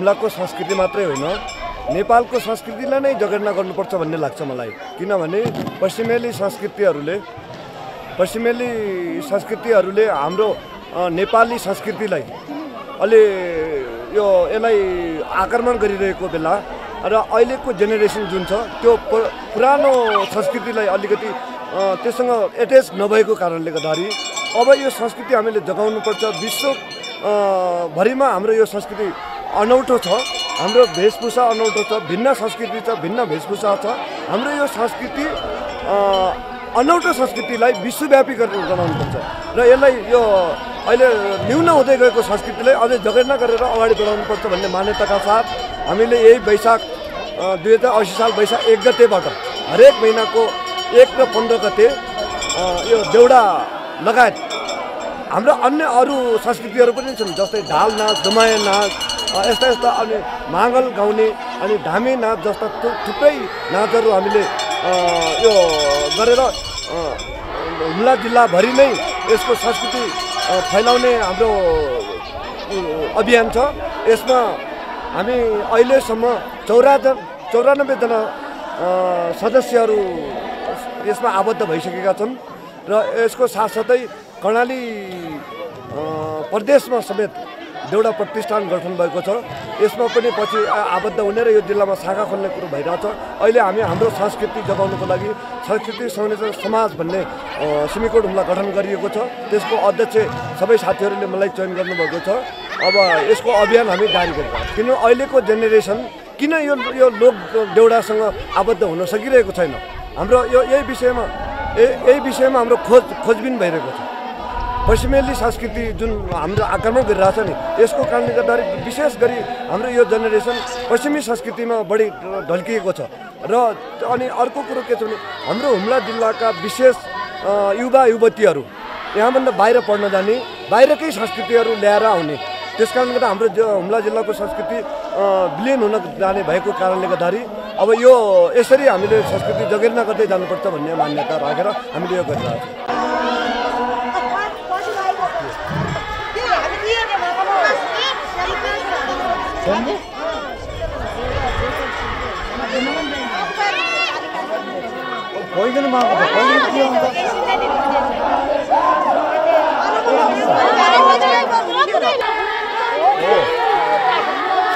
हुम्लाको संस्कृति मात्रै होइन। नेपालको संस्कृतिलाई नै जगेर्ना गर्नुपर्छ भन्ने लाग्छ मलाई। किनभने पश्चिमेली संस्कृतिहरूले पश्चिमेली संस्कृतिहरूले हाम्रो नेपाली संस्कृतिलाई अलि यो यसलाई आक्रमण गरिरहेको बेला र अहिलेको जेनेरेसन जुन छ त्यो पुरानो संस्कृतिलाई अलिकति त्योसँग एट्याच नभएको कारणले गर्दाखेरि अब यो संस्कृति हामीले जगाउनुपर्छ। विश्व अ, भरिमा हाम्रो यो संस्कृति अनौठो छ। हाम्रो वेशभूषा अनौठो छ भिन्न संस्कृति छ भिन्न वेशभूषा छ। हाम्रो यो संस्कृति अनौठो संस्कृतिलाई विश्वव्यापी गरेर गराउनुपर्छ र यसलाई यो अहिले न्यून हुँदै गएको संस्कृतिलाई अझै जगेर्ना गरेर अगाडि बढाउनुपर्छ भन्ने मान्यताका साथ हामीले यही वैशाख दुई हजार असी साल वैशाख एक गतेबाट हरेक महिनाको एक र पन्ध्र गते यो देउडा लगायत हाम्रो अन्य अरू संस्कृतिहरू पनि छन् जस्तै ढाल नाच दमाया नाच यस्ता यस्ता अनि माङ्गल गाउने अनि धामी नाच जस्ता थुप्रै नाचहरू हामीले यो गरेर हुम्ला जिल्लाभरि नै यसको संस्कृति फैलाउने हाम्रो अभियान छ। यसमा हामी अहिलेसम्म चौरा चौरानब्बेजना सदस्यहरू यसमा आबद्ध भइसकेका छन् र यसको साथसाथै कर्णाली प्रदेशमा समेत देउडा प्रतिष्ठान गठन भएको छ। यसमा पनि पछि आबद्ध हुने र यो जिल्लामा शाखा खोल्ने कुरो भइरहेछ। अहिले हामी हाम्रो संस्कृति जगाउनको लागि संस्कृति संरक्षण समाज भन्ने सिमिकोट हुम्ला गठन गरिएको छ। त्यसको अध्यक्ष सबै साथीहरूले मलाई चयन गर्नुभएको छ। अब यसको अभियान हामी जारी गरिरहेको छौँ। किन अहिलेको जेनेरेसन किन यो यो लोक देउडासँग आबद्ध हुन सकिरहेको छैन? हाम्रो यो यही विषयमा यही विषयमा हाम्रो खोज खोजबिन भइरहेको छ। पश्चिमेली संस्कृति जुन हाम्रो आक्रमण गरिरहेछ नि यसको कारणले गर्दाखेरि विशेष गरी हाम्रो यो जेनेरेसन पश्चिमी संस्कृतिमा बढी ढल्किएको छ। र अनि अर्को कुरो के छ भने हाम्रो हुम्ला जिल्लाका विशेष युवा युवतीहरू यहाँभन्दा बाहिर पढ्न जाने बाहिरकै संस्कृतिहरू ल्याएर आउने। त्यस कारणले गर्दा हाम्रो हुम्ला जिल्लाको संस्कृति विलिन हुन जाने भएको कारणले गर्दाखेरि अब यो यसरी हामीले संस्कृति जगेर्ना गर्दै जानुपर्छ भन्ने मान्यता राखेर हामीले यो गरिरहेको छौँ पहिलो मागो पहिलो के हुन्छ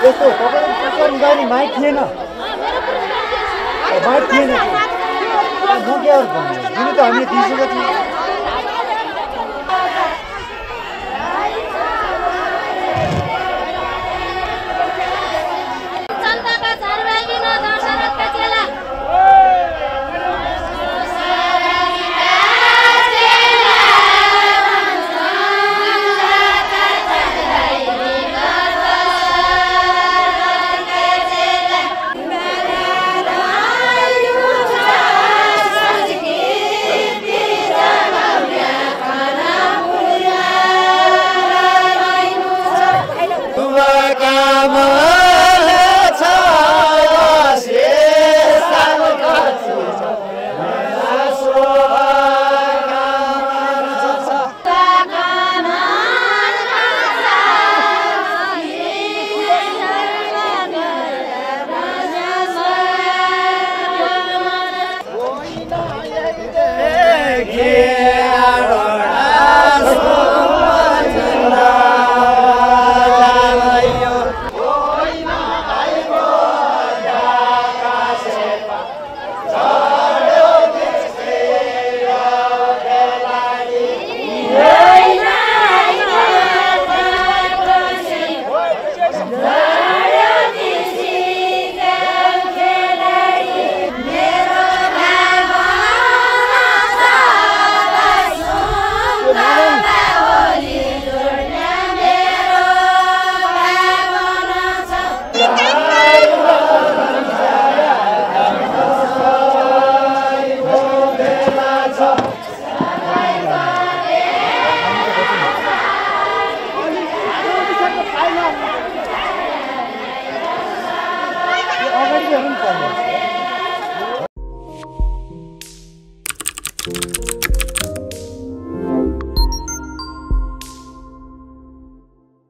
यस्तो तपाईँले प्रचार उगाउने माइक थिएन माइक थिएन म के त हामीले थियौँ